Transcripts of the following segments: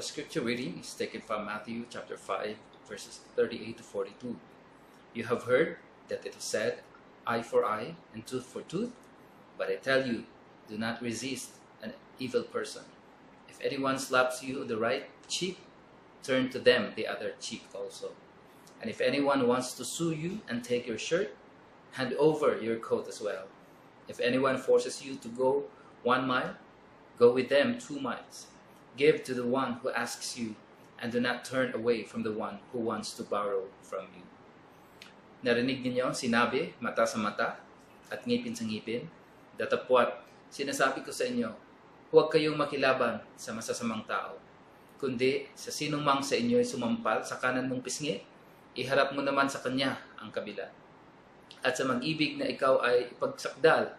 Scripture reading is taken from Matthew chapter 5, verses 38 to 42. You have heard that it is said, eye for eye and tooth for tooth, but I tell you, do not resist an evil person. If anyone slaps you on the right cheek, turn to them the other cheek also. And if anyone wants to sue you and take your shirt, hand over your coat as well. If anyone forces you to go one mile, go with them two miles. Give to the one who asks you, and do not turn away from the one who wants to borrow from you. Narinig ninyo, sinabi, mata sa mata, at ngipin sa ngipin. Datapwat, sinasabi ko sa inyo, huwag kayong makilaban sa masasamang tao. Kundi, sa sinong mang sa inyo ay sumampal sa kanan mong pisngi, iharap mo naman sa kanya ang kabila. At sa mag-ibig na ikaw ay ipagsakdal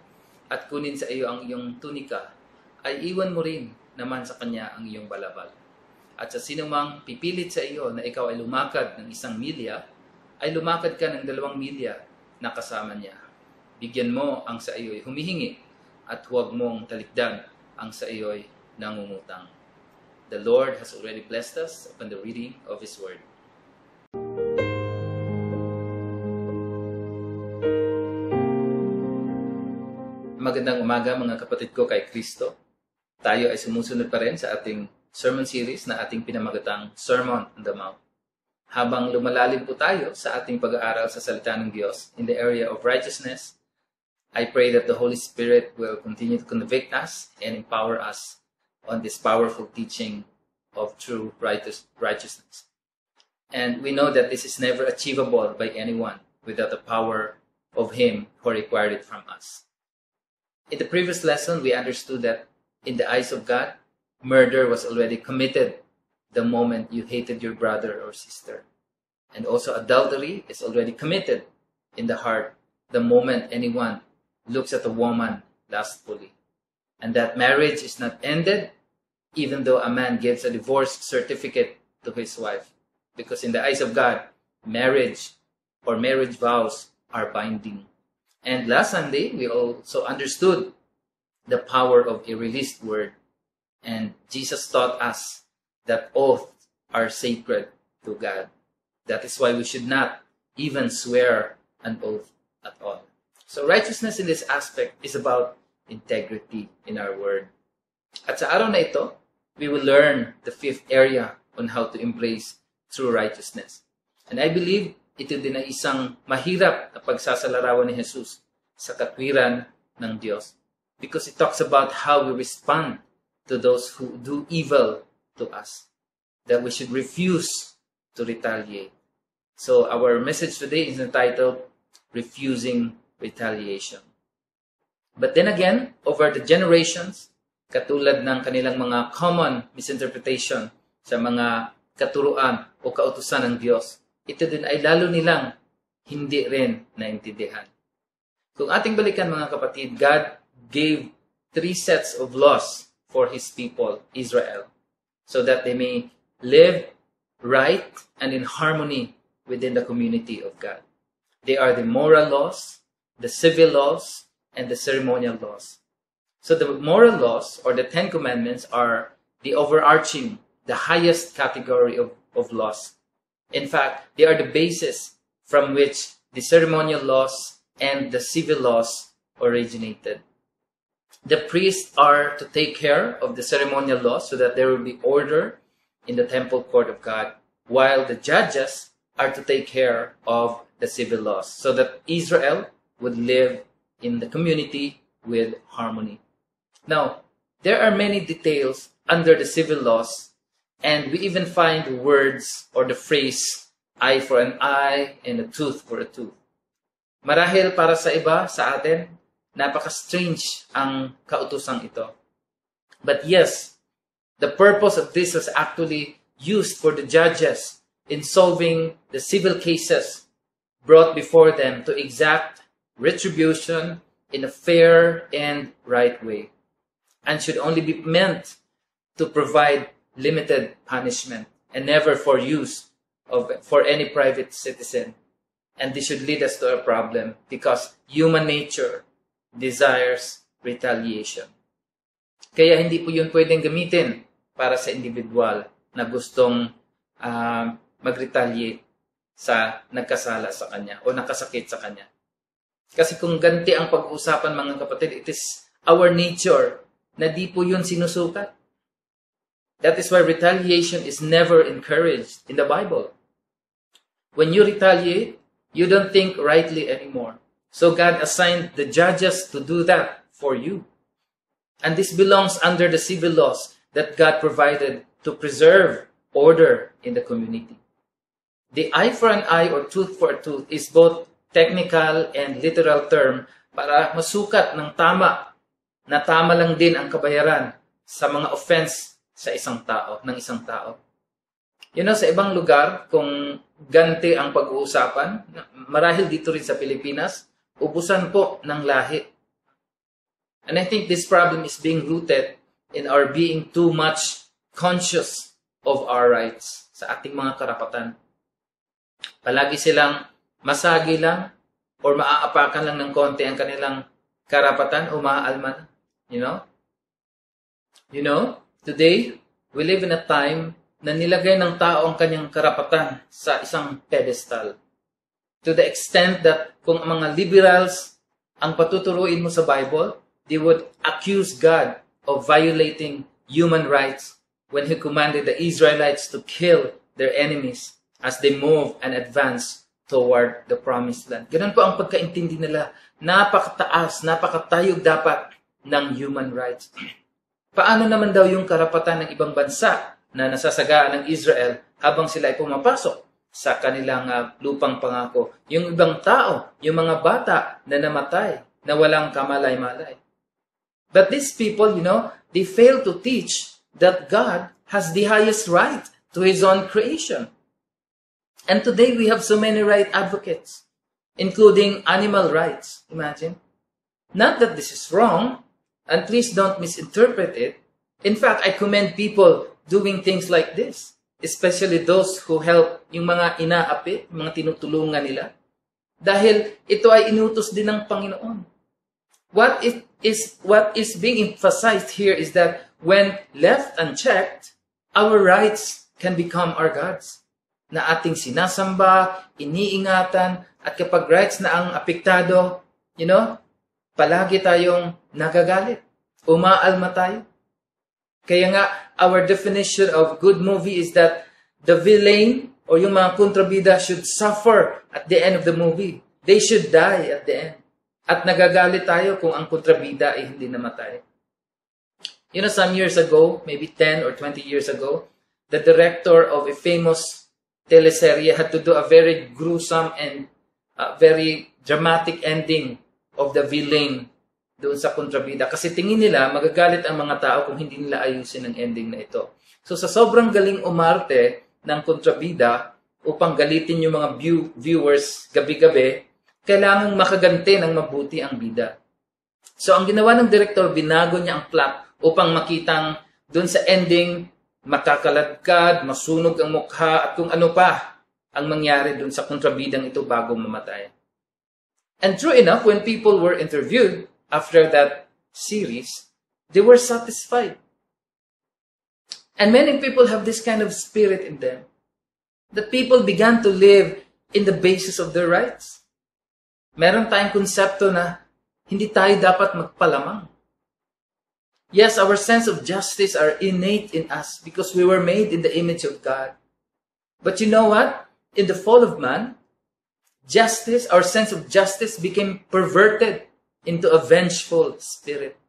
at kunin sa iyo ang iyong tunika, ay iwan mo rin naman sa kanya ang iyong balabal. At sa sino mang pipilit sa iyo na ikaw ay lumakad ng isang milya, ay lumakad ka ng dalawang milya na kasama niya. Bigyan mo ang sa iyo ay humihingi at huwag mong talikdan ang sa iyo ay nangungutang. The Lord has already blessed us upon the reading of His Word. Magandang umaga mga kapatid ko kay Kristo. Tayo ay sumusunod pa rin sa ating sermon series na ating pinamagatang Sermon on the Mount. Habang lumalalim po tayo sa ating pag-aaral sa salita ng Diyos in the area of righteousness, I pray that the Holy Spirit will continue to convict us and empower us on this powerful teaching of true righteous, righteousness. And we know that this is never achievable by anyone without the power of Him who required it from us. In the previous lesson, we understood that in the eyes of God, murder was already committed the moment you hated your brother or sister. And also adultery is already committed in the heart the moment anyone looks at a woman lustfully. And that marriage is not ended even though a man gives a divorce certificate to his wife. Because in the eyes of God, marriage or marriage vows are binding. And last Sunday, we also understood the power of a released word. And Jesus taught us that oaths are sacred to God. That is why we should not even swear an oath at all. So righteousness in this aspect is about integrity in our word. At sa araw na ito, we will learn the fifth area on how to embrace true righteousness. And I believe ito din ay isang mahirap na pagsasalarawan ni Jesus sa katwiran ng Diyos. Because it talks about how we respond to those who do evil to us. That we should refuse to retaliate. So our message today is entitled Refusing Retaliation. But then again, over the generations, katulad ng kanilang mga common misinterpretation sa mga katuruan o kautusan ng Diyos, ito din ay lalo nilang hindi rin naintindihan. Kung ating balikan mga kapatid, God gave three sets of laws for His people, Israel, so that they may live right and in harmony within the community of God. They are the moral laws, the civil laws, and the ceremonial laws. So the moral laws or the Ten Commandments are the overarching, the highest category of, of laws. In fact, they are the basis from which the ceremonial laws and the civil laws originated. The priests are to take care of the ceremonial laws so that there will be order in the temple court of God, while the judges are to take care of the civil laws so that Israel would live in the community with harmony. Now, there are many details under the civil laws, and we even find words or the phrase eye for an eye and a tooth for a tooth. Marahil para sa iba, sa atin, napaka-strange ang kautusang ito. But yes, the purpose of this was actually used for the judges in solving the civil cases brought before them to exact retribution in a fair and right way, and should only be meant to provide limited punishment and never for use of for any private citizen. And this should lead us to a problem because human nature desires retaliation. Kaya hindi po yun pwedeng gamitin para sa individual na gustong uh, mag-retaliate sa nagkasala sa kanya o nakasakit sa kanya. Kasi kung ganti ang pag-uusapan mga kapatid, it is our nature na di po yun sinusukat. That is why retaliation is never encouraged in the Bible. When you retaliate, you don't think rightly anymore. So God assigned the judges to do that for you. And this belongs under the civil laws that God provided to preserve order in the community. The eye for an eye or tooth for a tooth is both technical and literal term para masukat ng tama na tama lang din ang kabayaran sa mga offense sa isang tao, ng isang tao. You know, sa ibang lugar, kung ganti ang pag-uusapan, marahil dito rin sa Pilipinas, ubusan po ng lahi. And I think this problem is being rooted in our being too much conscious of our rights sa ating mga karapatan. Palagi silang masagi lang or maaapakan lang ng konti ang kanilang karapatan o maaalman. You know? You know? Today, we live in a time na nilagay ng tao ang kanyang karapatan sa isang pedestal. To the extent that kung mga liberals ang patuturuin mo sa Bible, they would accuse God of violating human rights when He commanded the Israelites to kill their enemies as they move and advance toward the promised land. Ganun po ang pagkaintindi nila. Napakataas, napakatayog dapat ng human rights. Paano naman daw yung karapatan ng ibang bansa na nasasagaan ng Israel habang sila ay pumapasok sa kanilang uh, lupang pangako? Yung ibang tao, yung mga bata na namatay, na walang kamalay-malay. But these people, you know, they fail to teach that God has the highest right to His own creation. And today we have so many right advocates, including animal rights. Imagine. Not that this is wrong, And please don't misinterpret it. In fact, I commend people doing things like this, especially those who help yung mga inaapi, yung mga tinutulungan nila. Dahil ito ay inutos din ng Panginoon. What is, is, what is being emphasized here is that when left unchecked, our rights can become our gods. Na ating sinasamba, iniingatan, at kapag rights na ang apektado, you know, palagi tayong nagagalit. Umaalma tayo. Kaya nga, our definition of good movie is that the villain or yung mga kontrabida should suffer at the end of the movie. They should die at the end. At nagagalit tayo kung ang kontrabida ay hindi namatay. You know, some years ago, maybe 10 or 20 years ago, the director of a famous teleserye had to do a very gruesome and uh, very dramatic ending of the villain doon sa kontrabida. Kasi tingin nila, magagalit ang mga tao kung hindi nila ayusin ang ending na ito. So sa sobrang galing umarte ng kontrabida upang galitin yung mga view, viewers gabi-gabi, kailangang makaganti ng mabuti ang bida. So ang ginawa ng director, binago niya ang plot upang makitang doon sa ending, makakaladkad, masunog ang mukha, at kung ano pa ang mangyari doon sa kontrabidang ito bago mamatay. And true enough, when people were interviewed after that series, they were satisfied. And many people have this kind of spirit in them. That people began to live in the basis of their rights. Meron tayong konsepto na hindi tayo dapat magpalamang. Yes, our sense of justice are innate in us because we were made in the image of God. But you know what? In the fall of man, justice, our sense of justice became perverted into a vengeful spirit.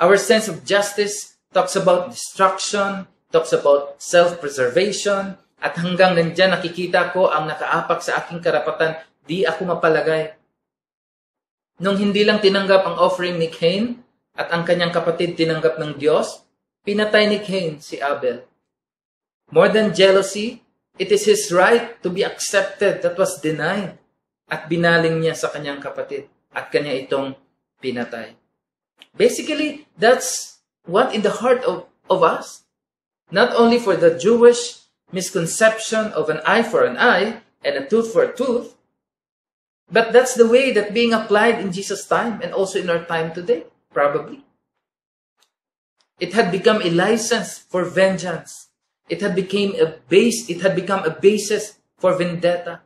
Our sense of justice talks about destruction, talks about self-preservation, at hanggang nandyan nakikita ko ang nakaapak sa aking karapatan, di ako mapalagay. Nung hindi lang tinanggap ang offering ni Cain at ang kanyang kapatid tinanggap ng Diyos, pinatay ni Cain si Abel. More than jealousy, It is his right to be accepted that was denied. At binaling niya sa kanyang kapatid at kanya itong pinatay. Basically, that's what in the heart of, of us. Not only for the Jewish misconception of an eye for an eye and a tooth for a tooth, but that's the way that being applied in Jesus' time and also in our time today, probably. It had become a license for vengeance It had become a base, it had become a basis for vendetta.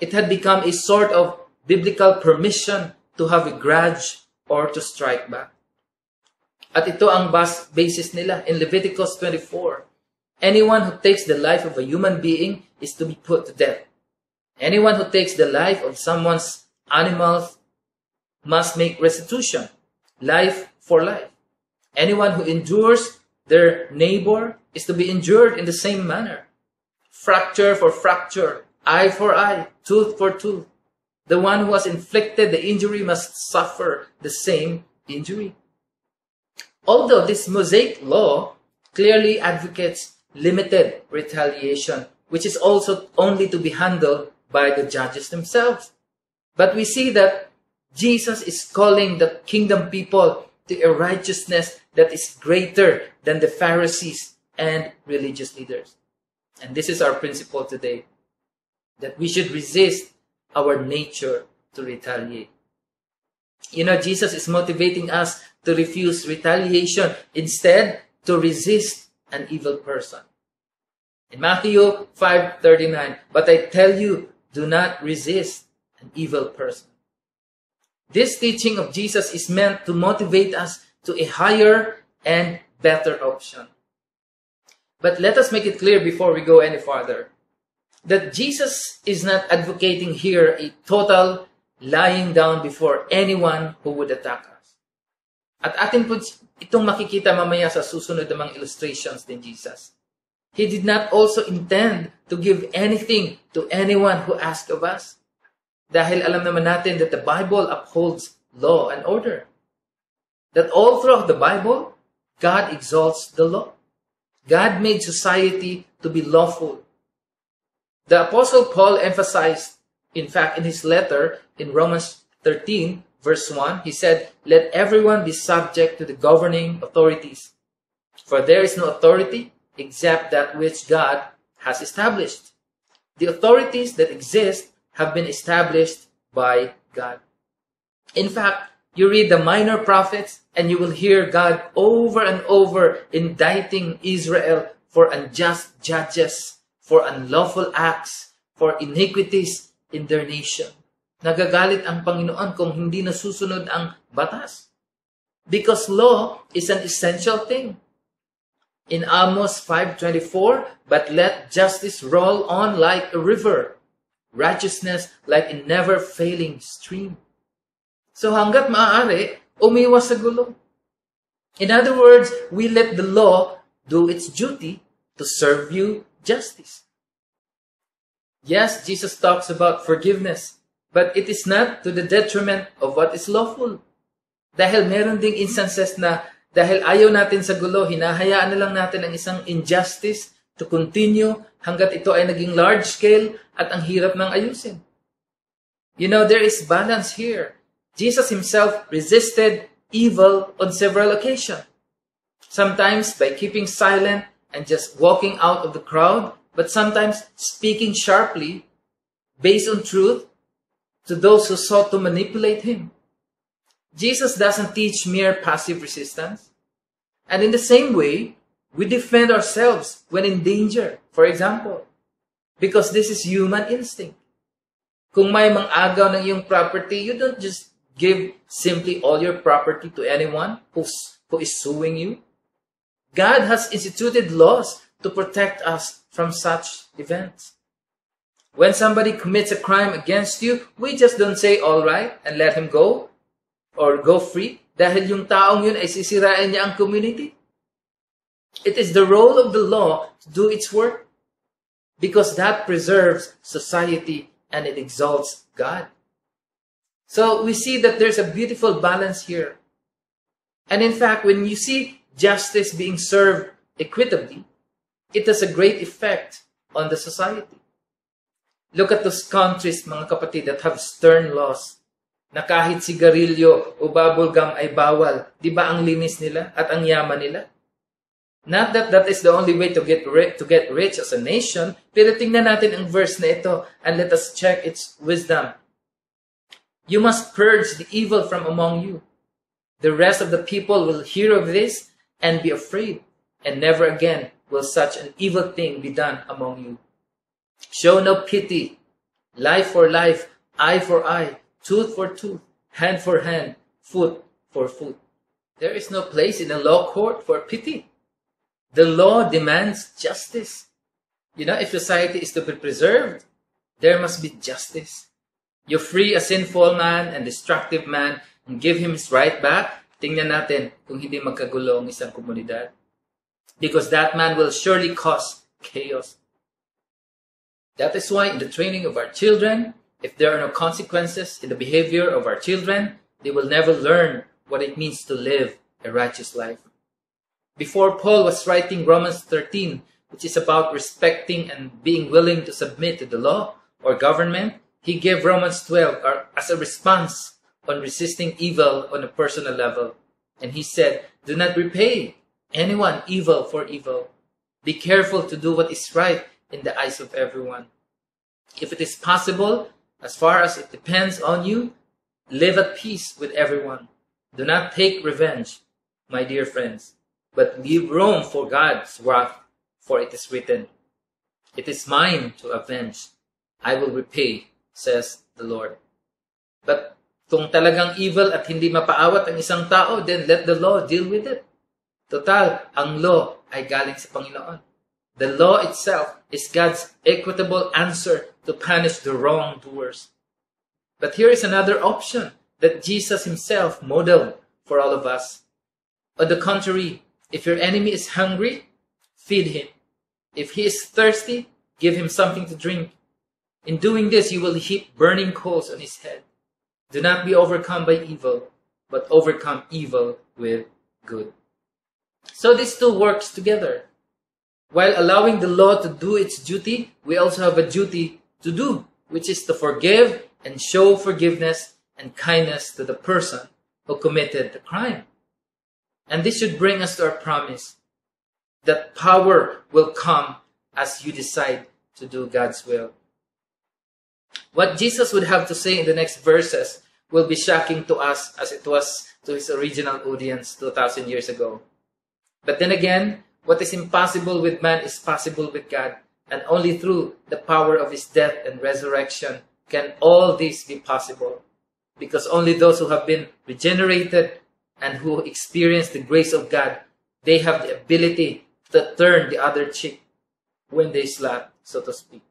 It had become a sort of biblical permission to have a grudge or to strike back. At ito ang bas basis nila in Leviticus 24. Anyone who takes the life of a human being is to be put to death. Anyone who takes the life of someone's animals must make restitution, life for life. Anyone who endures their neighbor is to be endured in the same manner. Fracture for fracture, eye for eye, tooth for tooth. The one who has inflicted the injury must suffer the same injury. Although this Mosaic law clearly advocates limited retaliation, which is also only to be handled by the judges themselves. But we see that Jesus is calling the kingdom people to a righteousness that is greater than the Pharisees and religious leaders. And this is our principle today that we should resist our nature to retaliate. You know, Jesus is motivating us to refuse retaliation, instead, to resist an evil person. In Matthew 5:39, but I tell you, do not resist an evil person. This teaching of Jesus is meant to motivate us to a higher and better option. But let us make it clear before we go any farther that Jesus is not advocating here a total lying down before anyone who would attack us. At atin po itong makikita mamaya sa susunod na mga illustrations din Jesus. He did not also intend to give anything to anyone who asked of us. Dahil alam naman natin that the Bible upholds law and order. That all throughout the Bible, God exalts the law. God made society to be lawful. The Apostle Paul emphasized, in fact, in his letter in Romans 13, verse 1, he said, Let everyone be subject to the governing authorities. For there is no authority except that which God has established. The authorities that exist have been established by God. In fact, you read the minor prophets and you will hear God over and over indicting Israel for unjust judges, for unlawful acts, for iniquities in their nation. Nagagalit ang Panginoon kung hindi nasusunod ang batas. Because law is an essential thing. In Amos 5.24, But let justice roll on like a river, righteousness like a never-failing stream. So hanggat maaari, umiwas sa gulo. In other words, we let the law do its duty to serve you justice. Yes, Jesus talks about forgiveness, but it is not to the detriment of what is lawful. Dahil meron ding instances na dahil ayaw natin sa gulo, hinahayaan na lang natin ang isang injustice to continue hanggat ito ay naging large scale at ang hirap ng ayusin. You know, there is balance here. Jesus himself resisted evil on several occasions. Sometimes by keeping silent and just walking out of the crowd, but sometimes speaking sharply based on truth to those who sought to manipulate him. Jesus doesn't teach mere passive resistance. And in the same way, we defend ourselves when in danger, for example, because this is human instinct. Kung may mang-agaw ng iyong property, you don't just give simply all your property to anyone who is suing you. God has instituted laws to protect us from such events. When somebody commits a crime against you, we just don't say, all right, and let him go or go free dahil yung taong yun ay sisirain niya ang community. It is the role of the law to do its work because that preserves society and it exalts God. So we see that there's a beautiful balance here. And in fact, when you see justice being served equitably, it has a great effect on the society. Look at those countries, mga kapatid, that have stern laws na kahit sigarilyo o bubblegum ay bawal. Di ba ang linis nila at ang yaman nila? Not that that is the only way to get rich, to get rich as a nation, pero tingnan natin ang verse na ito and let us check its wisdom. You must purge the evil from among you. The rest of the people will hear of this and be afraid and never again will such an evil thing be done among you. Show no pity. Life for life, eye for eye, tooth for tooth, hand for hand, foot for foot. There is no place in a law court for pity. The law demands justice. You know, if society is to be preserved, there must be justice. You free a sinful man and destructive man and give him his right back, tingnan natin kung hindi magkagulo ang isang komunidad. Because that man will surely cause chaos. That is why in the training of our children, if there are no consequences in the behavior of our children, they will never learn what it means to live a righteous life. Before Paul was writing Romans 13, which is about respecting and being willing to submit to the law or government, he gave Romans 12 as a response on resisting evil on a personal level. And he said, Do not repay anyone evil for evil. Be careful to do what is right in the eyes of everyone. If it is possible, as far as it depends on you, live at peace with everyone. Do not take revenge, my dear friends, but leave room for God's wrath, for it is written, It is mine to avenge. I will repay, says the Lord. But kung talagang evil at hindi mapaawat ang isang tao, then let the law deal with it. Total, ang law ay galing sa Panginoon. The law itself is God's equitable answer to punish the wrongdoers. But here is another option that Jesus himself modeled for all of us. On the contrary, if your enemy is hungry, feed him. If he is thirsty, give him something to drink. In doing this, you will heap burning coals on his head. Do not be overcome by evil, but overcome evil with good. So these two works together. While allowing the law to do its duty, we also have a duty to do, which is to forgive and show forgiveness and kindness to the person who committed the crime. And this should bring us to our promise that power will come as you decide to do God's will. What Jesus would have to say in the next verses will be shocking to us as it was to his original audience 2,000 years ago. But then again, what is impossible with man is possible with God, and only through the power of his death and resurrection can all this be possible. Because only those who have been regenerated and who experience the grace of God, they have the ability to turn the other cheek when they slap, so to speak.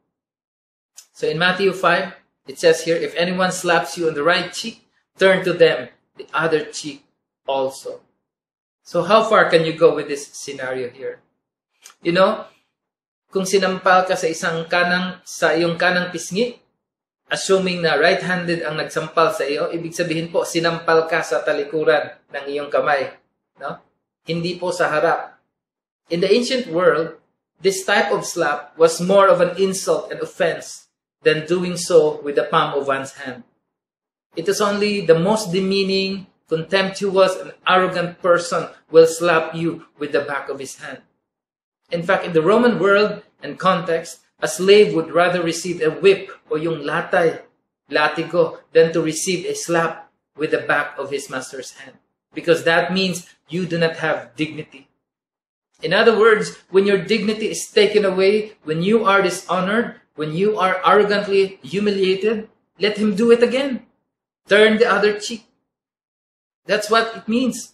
So in Matthew 5, it says here, if anyone slaps you on the right cheek, turn to them the other cheek also. So how far can you go with this scenario here? You know, kung sinampal ka sa isang kanang, sa iyong kanang pisngi, assuming na right-handed ang nagsampal sa iyo, ibig sabihin po, sinampal ka sa talikuran ng iyong kamay. No? Hindi po sa harap. In the ancient world, this type of slap was more of an insult and offense than doing so with the palm of one's hand. It is only the most demeaning, contemptuous, and arrogant person will slap you with the back of his hand. In fact, in the Roman world and context, a slave would rather receive a whip or yung latay, latigo, than to receive a slap with the back of his master's hand. Because that means you do not have dignity. In other words, when your dignity is taken away, when you are dishonored, when you are arrogantly humiliated, let him do it again. Turn the other cheek. That's what it means.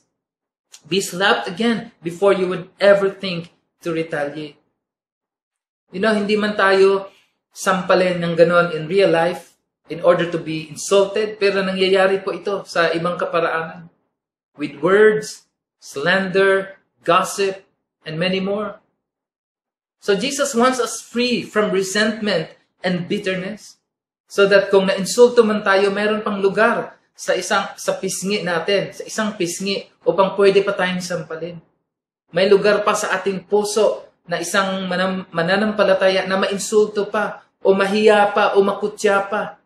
Be slapped again before you would ever think to retaliate. You know, hindi man tayo sampalin ng ganon in real life in order to be insulted, pero nangyayari po ito sa ibang kaparaanan. With words, slander, gossip, and many more. So Jesus wants us free from resentment and bitterness. So that kung na-insulto man tayo, meron pang lugar sa isang sa pisngi natin, sa isang pisngi upang pwede pa tayong sampalin. May lugar pa sa ating puso na isang manam, mananampalataya na mainsulto pa o mahiya pa o makutya pa.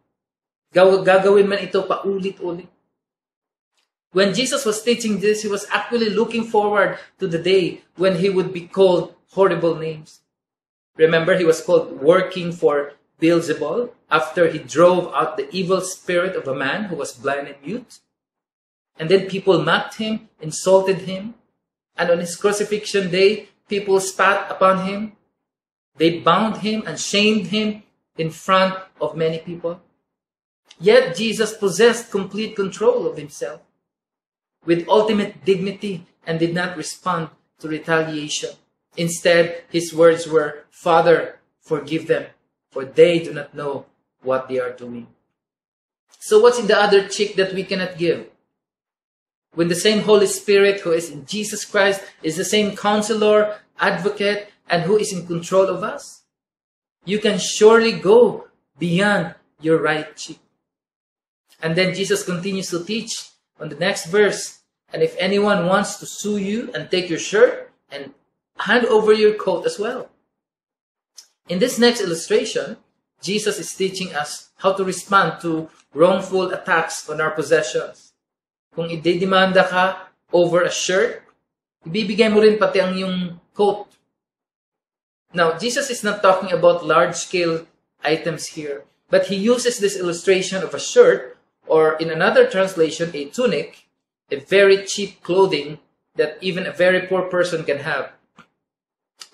Gagawin man ito pa ulit-ulit. When Jesus was teaching this, he was actually looking forward to the day when he would be called horrible names. Remember, he was called working for Beelzebul after he drove out the evil spirit of a man who was blind and mute. And then people mocked him, insulted him, and on his crucifixion day, People spat upon him. They bound him and shamed him in front of many people. Yet Jesus possessed complete control of himself with ultimate dignity and did not respond to retaliation. Instead, his words were, Father, forgive them, for they do not know what they are doing. So what's in the other cheek that we cannot give? When the same Holy Spirit who is in Jesus Christ is the same counselor, advocate, and who is in control of us, you can surely go beyond your right cheek. And then Jesus continues to teach on the next verse. And if anyone wants to sue you and take your shirt and hand over your coat as well. In this next illustration, Jesus is teaching us how to respond to wrongful attacks on our possessions. Kung idedemanda ka over a shirt, ibibigay mo rin pati ang yung coat. Now, Jesus is not talking about large-scale items here, but he uses this illustration of a shirt, or in another translation, a tunic, a very cheap clothing that even a very poor person can have.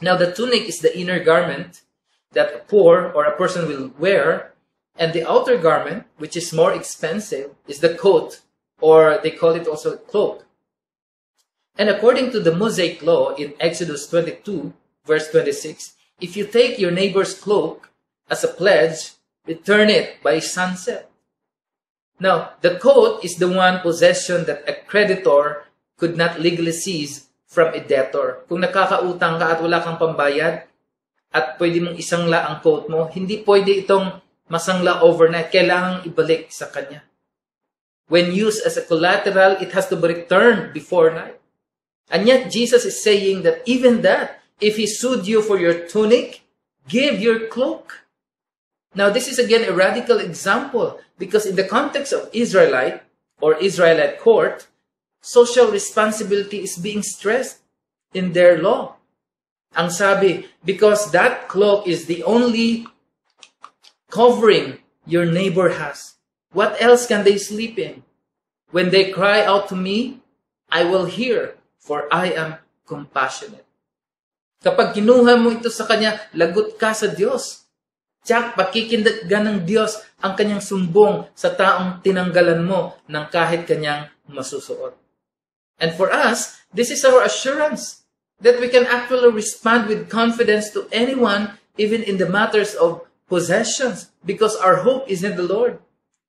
Now, the tunic is the inner garment that a poor or a person will wear, and the outer garment, which is more expensive, is the coat, or they call it also cloak. And according to the Mosaic law in Exodus 22, verse 26, if you take your neighbor's cloak as a pledge, return it by sunset. Now, the coat is the one possession that a creditor could not legally seize from a debtor. Kung nakakautang ka at wala kang pambayad, at pwede mong isangla ang coat mo, hindi pwede itong masangla overnight. Kailangang ibalik sa kanya. When used as a collateral, it has to be returned before night. And yet, Jesus is saying that even that, if he sued you for your tunic, give your cloak. Now, this is again a radical example because in the context of Israelite or Israelite court, social responsibility is being stressed in their law. Ang sabi, because that cloak is the only covering your neighbor has. What else can they sleep in? When they cry out to me, I will hear, for I am compassionate. Kapag kinuha mo ito sa kanya, lagot ka sa Diyos. Tsak, pakikindagan ng Diyos ang kanyang sumbong sa taong tinanggalan mo ng kahit kanyang masusuot. And for us, this is our assurance that we can actually respond with confidence to anyone, even in the matters of possessions, because our hope is in the Lord.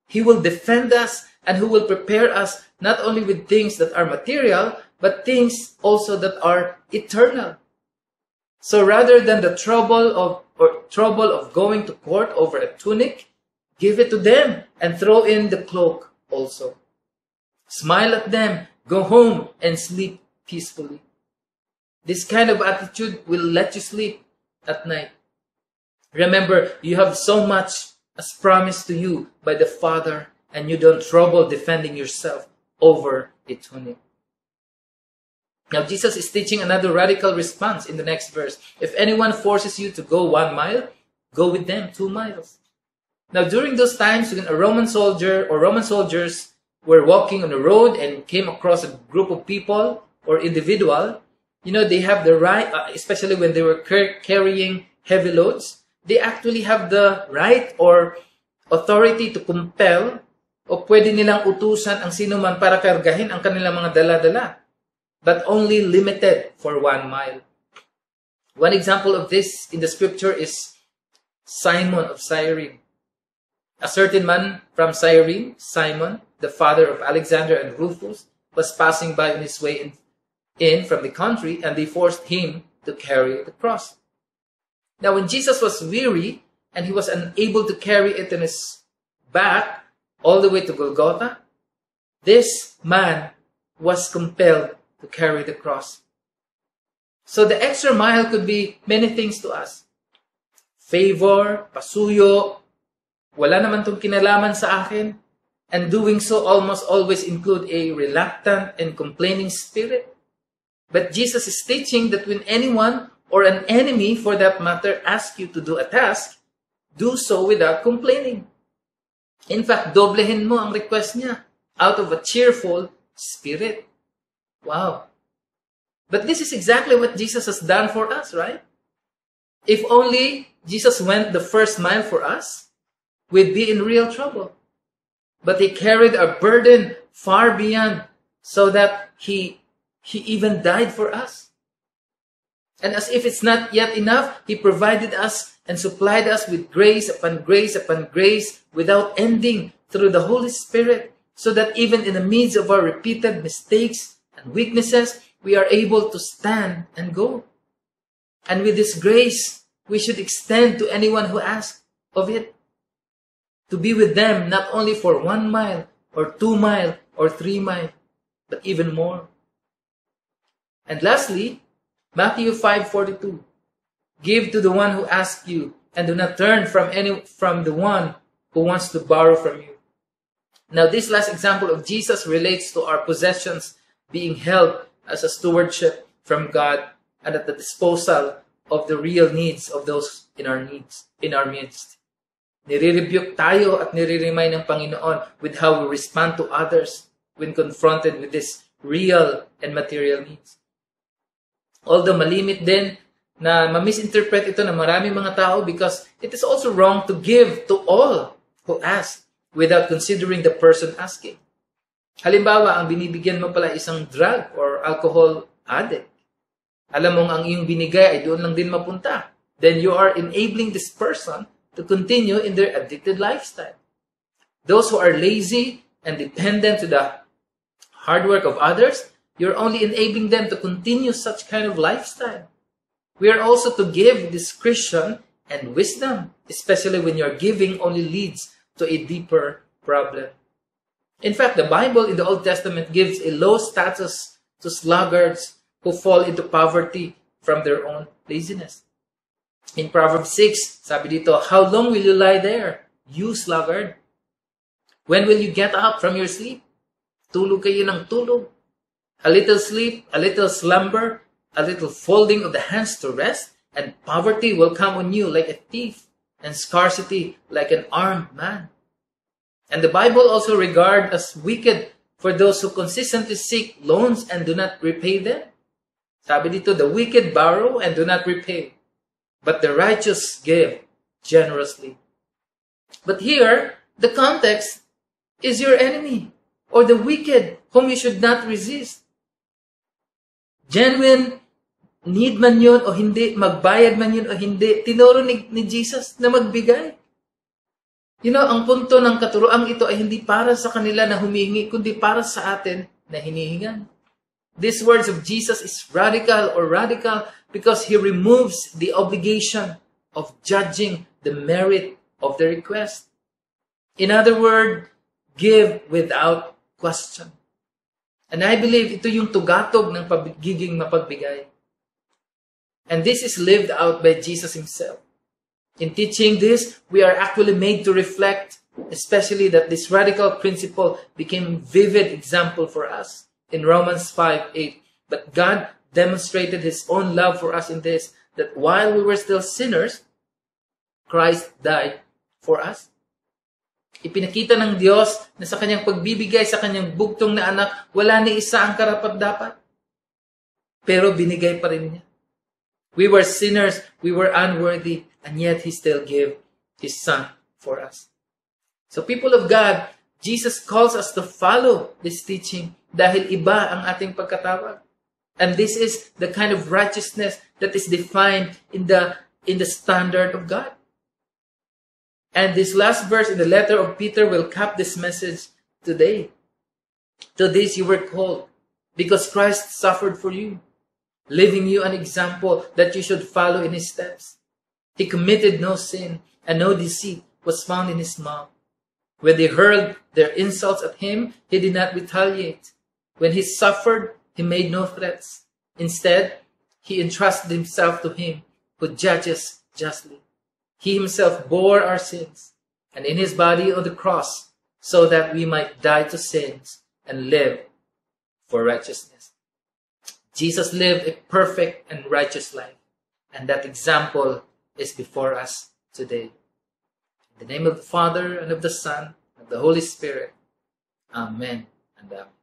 He will defend us and who will prepare us not only with things that are material, but things also that are eternal. So rather than the trouble of or trouble of going to court over a tunic, give it to them and throw in the cloak also. Smile at them, go home and sleep peacefully. This kind of attitude will let you sleep at night. Remember, you have so much as promised to you by the Father, and you don't trouble defending yourself over a tunic. Now, Jesus is teaching another radical response in the next verse. If anyone forces you to go one mile, go with them two miles. Now, during those times, when a Roman soldier or Roman soldiers were walking on the road and came across a group of people or individual, you know, they have the right, uh, especially when they were carrying heavy loads, they actually have the right or authority to compel o pwede nilang utusan ang sino man para kargahin ang kanilang mga dala-dala, but only limited for one mile. One example of this in the scripture is Simon of Cyrene. A certain man from Cyrene, Simon, the father of Alexander and Rufus, was passing by on his way in, in from the country, and they forced him to carry the cross. Now, when Jesus was weary and he was unable to carry it in his back all the way to Golgotha, this man was compelled to carry the cross. So the extra mile could be many things to us. Favor, pasuyo, wala naman tong kinalaman sa akin. And doing so almost always include a reluctant and complaining spirit. But Jesus is teaching that when anyone or an enemy for that matter asks you to do a task, do so without complaining. In fact, doblehin mo ang request niya out of a cheerful spirit. Wow. But this is exactly what Jesus has done for us, right? If only Jesus went the first mile for us, we'd be in real trouble. But he carried a burden far beyond so that he, he even died for us. And as if it's not yet enough, he provided us and supplied us with grace upon grace upon grace without ending through the Holy Spirit, so that even in the midst of our repeated mistakes and weaknesses, we are able to stand and go. And with this grace, we should extend to anyone who asks of it. To be with them not only for one mile or two mile or three mile, but even more. And lastly, Matthew 5:42. Give to the one who asks you, and do not turn from any from the one who wants to borrow from you. Now, this last example of Jesus relates to our possessions being held as a stewardship from God and at the disposal of the real needs of those in our needs, in our midst. Nire-rebuke tayo at nire-remind ng Panginoon with how we respond to others when confronted with this real and material needs. Although malimit din na ma-misinterpret ito ng marami mga tao because it is also wrong to give to all who ask without considering the person asking. Halimbawa, ang binibigyan mo pala isang drug or alcohol addict. Alam mong ang iyong binigay ay doon lang din mapunta. Then you are enabling this person to continue in their addicted lifestyle. Those who are lazy and dependent to the hard work of others, you're only enabling them to continue such kind of lifestyle. We are also to give discretion and wisdom, especially when your giving only leads to a deeper problem. In fact, the Bible in the Old Testament gives a low status to sluggards who fall into poverty from their own laziness. In Proverbs 6, sabi dito, How long will you lie there, you sluggard? When will you get up from your sleep? Tulog kayo ng tulog. A little sleep, a little slumber, a little folding of the hands to rest, and poverty will come on you like a thief, and scarcity like an armed man. And the Bible also regard as wicked for those who consistently seek loans and do not repay them. Sabi dito, the wicked borrow and do not repay, but the righteous give generously. But here, the context is your enemy or the wicked whom you should not resist. Genuine need man yun o hindi, magbayad man yun o hindi, tinuro ni, ni Jesus na magbigay. You know, ang punto ng katuroang ito ay hindi para sa kanila na humingi, kundi para sa atin na hinihingan. These words of Jesus is radical or radical because he removes the obligation of judging the merit of the request. In other words, give without question. And I believe ito yung tugatog ng pagiging mapagbigay. And this is lived out by Jesus himself. In teaching this, we are actually made to reflect, especially that this radical principle became a vivid example for us in Romans 5 8. But God demonstrated his own love for us in this, that while we were still sinners, Christ died for us. Ipinakita ng Diyos na sa kanyang pagbibigay sa kanyang bugtong na anak, wala ni isa ang karapat-dapat. Pero binigay pa rin niya. We were sinners, we were unworthy, and yet He still gave His Son for us. So people of God, Jesus calls us to follow this teaching dahil iba ang ating pagkatawag. And this is the kind of righteousness that is defined in the, in the standard of God. And this last verse in the letter of Peter will cap this message today. To this you were called, because Christ suffered for you leaving you an example that you should follow in his steps. He committed no sin, and no deceit was found in his mouth. When they hurled their insults at him, he did not retaliate. When he suffered, he made no threats. Instead, he entrusted himself to him who judges justly. He himself bore our sins, and in his body on the cross, so that we might die to sins and live for righteousness. Jesus lived a perfect and righteous life, and that example is before us today. In the name of the Father, and of the Son, and of the Holy Spirit. Amen and amen.